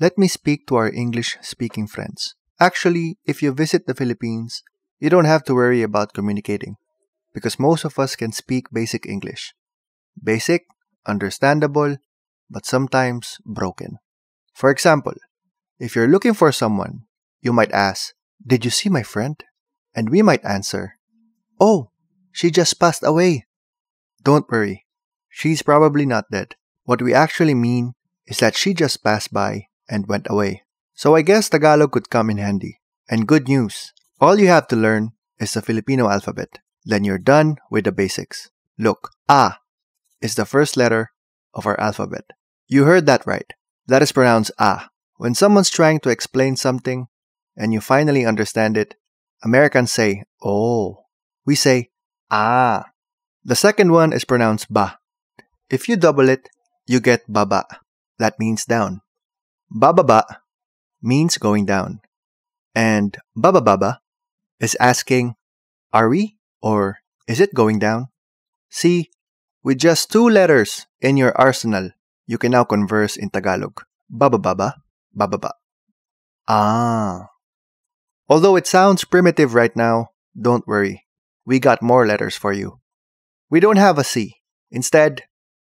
let me speak to our English speaking friends. Actually, if you visit the Philippines, you don't have to worry about communicating because most of us can speak basic English. Basic, understandable, but sometimes broken. For example, if you're looking for someone, you might ask, Did you see my friend? And we might answer, Oh, she just passed away. Don't worry, she's probably not dead. What we actually mean is that she just passed by and went away. So I guess Tagalog could come in handy. And good news, all you have to learn is the Filipino alphabet. Then you're done with the basics. Look, A is the first letter of our alphabet. You heard that right. That is pronounced A. When someone's trying to explain something and you finally understand it, Americans say, oh. We say, ah. The second one is pronounced ba. If you double it, you get baba. That means down. Bababa means going down. And baba baba is asking, are we or is it going down? See, with just two letters in your arsenal, you can now converse in Tagalog. Baba baba, bababa. Ah. Although it sounds primitive right now, don't worry. We got more letters for you. We don't have a C. Instead,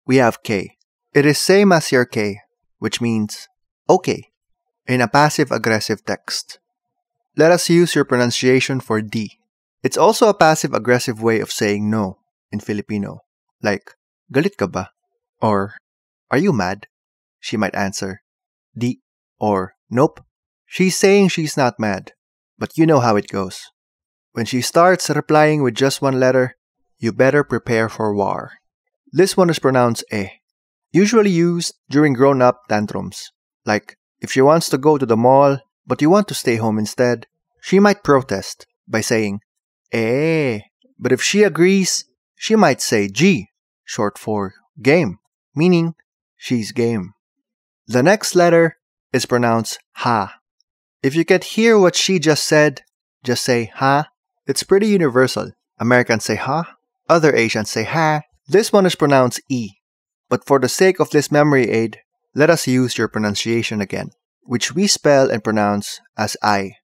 we have K. It is same as your K, which means okay in a passive aggressive text. Let us use your pronunciation for D. It's also a passive aggressive way of saying no in Filipino, like galit ka ba? Or are you mad? She might answer D or nope. She's saying she's not mad, but you know how it goes. When she starts replying with just one letter, you better prepare for war. This one is pronounced E, usually used during grown up tantrums, like if she wants to go to the mall, but you want to stay home instead, she might protest by saying, eh. But if she agrees, she might say G, short for game, meaning she's game. The next letter is pronounced ha. If you can't hear what she just said, just say ha. It's pretty universal. Americans say ha, other Asians say ha. This one is pronounced e. But for the sake of this memory aid, let us use your pronunciation again, which we spell and pronounce as I,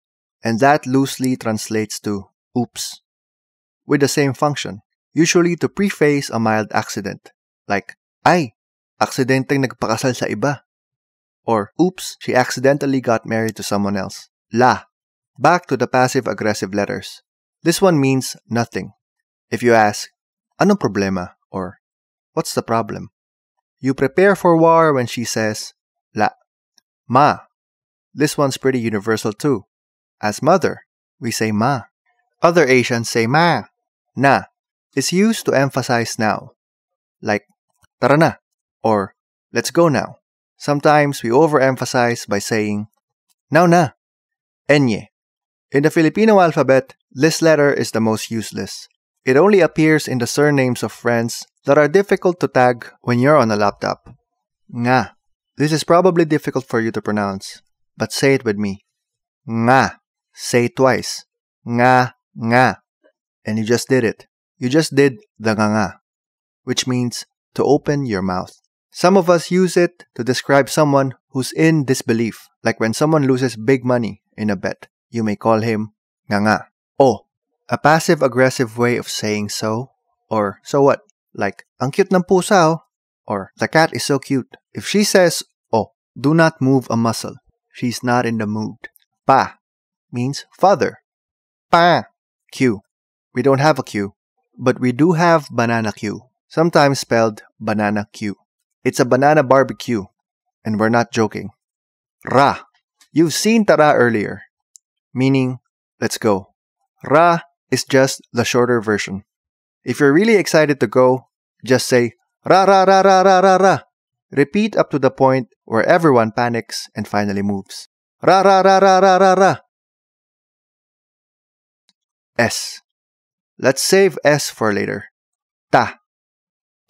and that loosely translates to oops, with the same function, usually to preface a mild accident, like ay, aksidenteng nagpakasal sa iba, or oops, she accidentally got married to someone else. La, back to the passive aggressive letters. This one means nothing. If you ask, anong problema? or what's the problem? You prepare for war when she says, La. Ma. This one's pretty universal too. As mother, we say ma. Other Asians say ma. Na It's used to emphasize now. Like, tara na, or let's go now. Sometimes we overemphasize by saying, now na. Enye. In the Filipino alphabet, this letter is the most useless. It only appears in the surnames of friends that are difficult to tag when you're on a laptop. Nga. This is probably difficult for you to pronounce, but say it with me. Nga. Say it twice. Nga, nga. And you just did it. You just did the nga nga, which means to open your mouth. Some of us use it to describe someone who's in disbelief, like when someone loses big money in a bet. You may call him nga nga. Oh, a passive aggressive way of saying so, or so what? Like, ang cute ng pusa oh. Or, the cat is so cute. If she says, oh, do not move a muscle, she's not in the mood. Pa means father. Pa. Q. We don't have a Q, but we do have banana Q, sometimes spelled banana Q. It's a banana barbecue, and we're not joking. Ra. You've seen tara earlier, meaning let's go. Ra is just the shorter version. If you're really excited to go, just say ra ra ra ra ra ra ra. Repeat up to the point where everyone panics and finally moves. Ra ra ra ra ra ra ra. S. Let's save S for later. Ta.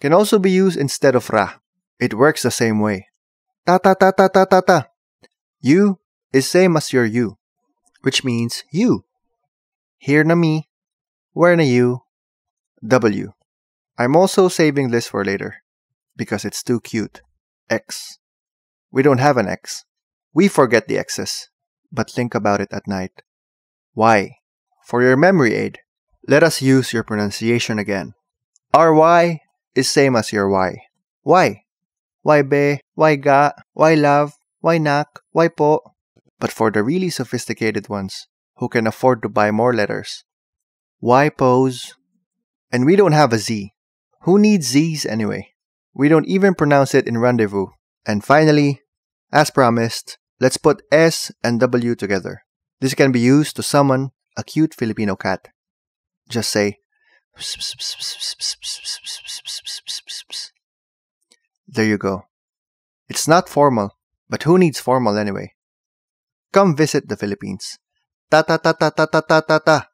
Can also be used instead of ra. It works the same way. Ta ta ta ta ta ta ta. You is same as your you, which means you. Here na me, where na you, W. I'm also saving this for later because it's too cute. X. We don't have an X. We forget the X's, but think about it at night. Y. For your memory aid, let us use your pronunciation again. Our Y is same as your Y. Why? Why be? Why ga? Why love? Why nak? Why po? But for the really sophisticated ones, who can afford to buy more letters, why pose? And we don't have a Z. Who needs Z's anyway? We don't even pronounce it in rendezvous. And finally, as promised, let's put S and W together. This can be used to summon a cute Filipino cat. Just say, there you go. It's not formal, but who needs formal anyway? Come visit the Philippines. Ta ta ta ta ta ta ta ta ta.